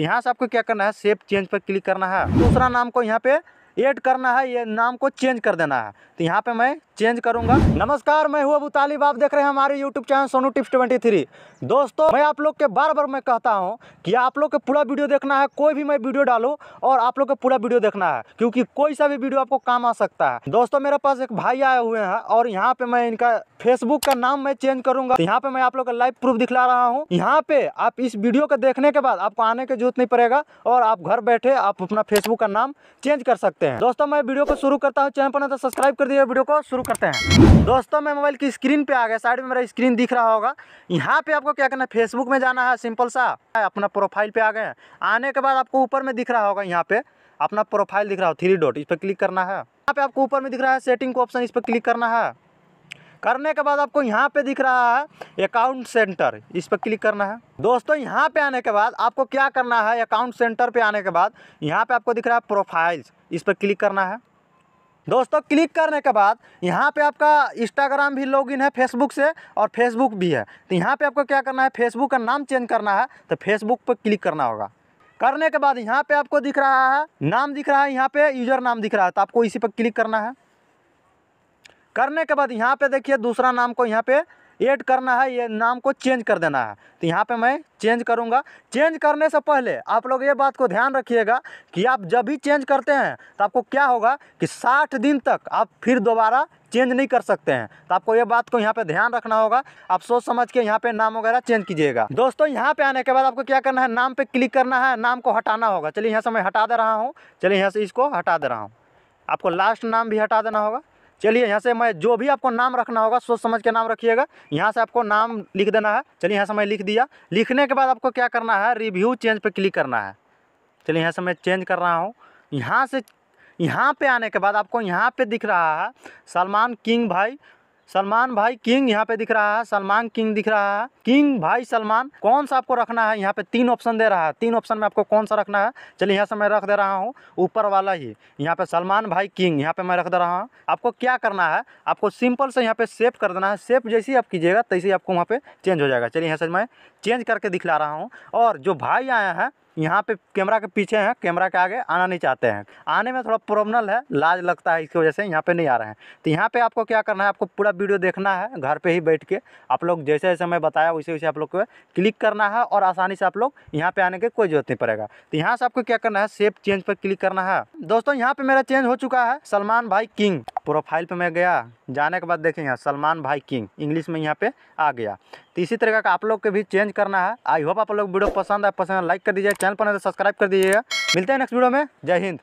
तो यहाँ से आपको क्या करना है? सेफ़ चेंज पर क्लिक करना है। दूसरा नाम को यहाँ पे ऐड करना है। ये नाम को चेंज कर देना है। तो यहाँ पे मैं चेंज करूँगा। नमस्कार, मैं हूँ अबू तालिब आप देख रहे हैं हमारे YouTube channel Sonu tips twenty three. दोस्तों, मैं आप लोग के बार बार मैं कहता हूँ कि आप लोग को पूरा वीडियो देखना है, कोई भी मैं वीडियो डालूँ और आप लोग को पूरा वीडियो देखना है, क्योंकि कोई सा भी वीडियो आपको काम आ सकता है। दोस्तों, मेरे पास एक भाई आए हुए हैं और यहाँ पे मैं इनका फेसबुक का नाम मैं चेंज करूँगा। यहाँ पे मैं आप लोग का लाइव प्रूफ दिखला रहा हूँ। यहाँ पे आप इस वीडियो को देखने के बाद आपको आने की ज़रूरत नहीं पड़ेगा और आप घर बैठे आप अपना फेसबुक का नाम चेंज कर सकते हैं। दोस्तों, मैं वीडियो को शुरू करता हूँ। चैनल पर तो सब्सक्राइब कर दिए वीडियो को। शुरू करते हैं। दोस्तों, मैं मोबाइल की स्क्रीन पे आ गया। साइड में मेरा स्क्रीन दिख रहा होगा। यहाँ पे आपको क्या करना है? फेसबुक में जाना है, सिंपल सा। अपना प्रोफ़ाइल पे आ गए आने के बाद आपको ऊपर में दिख रहा होगा यहाँ पे। अपना प्रोफ़ाइल दिख रहा हो थ्री डॉट इस पर क्लिक करना है। यहाँ पे आपको ऊपर में दिख रहा है सेटिंग का ऑप्शन इस पर क्लिक करना है। करने के बाद आपको यहाँ पे दिख रहा है अकाउंट सेंटर इस पर क्लिक करना है। दोस्तों, यहाँ पे आने के बाद आपको क्या करना है? अकाउंट सेंटर पे आने के बाद यहाँ पे आपको दिख रहा है प्रोफाइल्स इस पर क्लिक करना है। दोस्तों, क्लिक करने के बाद यहाँ पे आपका इंस्टाग्राम भी लॉगिन है फेसबुक से और फेसबुक भी है। तो यहाँ पे आपको क्या करना है? फेसबुक का नाम चेंज करना है तो फेसबुक पर क्लिक करना होगा। करने के बाद यहाँ पे आपको दिख रहा है, नाम दिख रहा है, यहाँ पे यूज़र नाम दिख रहा है तो आपको इसी पर क्लिक करना है। करने के बाद यहाँ पे देखिए, दूसरा नाम को यहाँ पे ऐड करना है, ये नाम को चेंज कर देना है। तो यहाँ पे मैं चेंज करूँगा। चेंज करने से पहले आप लोग ये बात को ध्यान रखिएगा कि आप जब भी चेंज करते हैं तो आपको क्या होगा कि साठ दिन तक आप फिर दोबारा चेंज नहीं कर सकते हैं। तो आपको ये बात को यहाँ पे ध्यान रखना होगा। आप सोच समझ के यहाँ पे नाम वगैरह चेंज कीजिएगा। दोस्तों, यहाँ पे आने के बाद आपको क्या करना है? नाम पे क्लिक करना है। नाम को हटाना होगा। चलिए यहाँ से मैं हटा दे रहा हूँ। चलिए यहाँ से इसको हटा दे रहा हूँ। आपको लास्ट नाम भी हटा देना होगा। चलिए यहाँ से मैं जो भी आपको नाम रखना होगा, सोच समझ के नाम रखिएगा। यहाँ से आपको नाम लिख देना है। चलिए यहाँ से मैं लिख दिया। लिखने के बाद आपको क्या करना है? रिव्यू चेंज पर क्लिक करना है। चलिए यहाँ से मैं चेंज कर रहा हूँ। यहाँ से, यहाँ पे आने के बाद आपको यहाँ पे दिख रहा है, सलमान किंग भाई सलमान भाई किंग यहाँ पे दिख रहा है, सलमान किंग दिख रहा है। किंग भाई सलमान, कौन सा आपको रखना है? यहाँ पे तीन ऑप्शन दे रहा है। तीन ऑप्शन में आपको कौन सा रखना है? चलिए यहाँ से मैं रख दे रहा हूँ, ऊपर वाला ही। यहाँ पे सलमान भाई किंग, यहाँ पे मैं रख दे रहा हूँ। आपको क्या करना है? आपको सिंपल से यहाँ पे सेव कर देना है। सेव जैसे ही आप कीजिएगा, तैसे आपको वहाँ पे चेंज हो जाएगा। चलिए यहाँ से मैं चेंज करके दिखला रहा हूँ। और जो भाई आए हैं यहाँ पे कैमरा के पीछे हैं, कैमरा के आगे आना नहीं चाहते हैं। आने में थोड़ा प्रॉब्लम है, लाज लगता है इसकी वजह से यहाँ पे नहीं आ रहे हैं। तो यहाँ पे आपको क्या करना है, आपको पूरा वीडियो देखना है, घर पे ही बैठ के आप लोग जैसे जैसे मैं बताया वैसे वैसे आप लोग को क्लिक करना है और आसानी से आप लोग यहाँ पे आने की कोई ज़रूरत नहीं पड़ेगा। तो यहाँ से आपको क्या करना है सेफ़ चेंज पर क्लिक करना है। दोस्तों, यहाँ पे मेरा चेंज हो चुका है, सलमान भाई किंग। प्रोफ़ाइल पे मैं गया, जाने के बाद देखें यहाँ, सलमान भाई किंग, इंग्लिश में यहाँ पे आ गया। तो इसी तरह का आप लोग के भी चेंज करना है। आई होप आप लोग वीडियो पसंद है पसंद लाइक कर दीजिए चैनल पर तो सब्सक्राइब कर दीजिएगा। मिलते हैं नेक्स्ट वीडियो में। जय हिंद।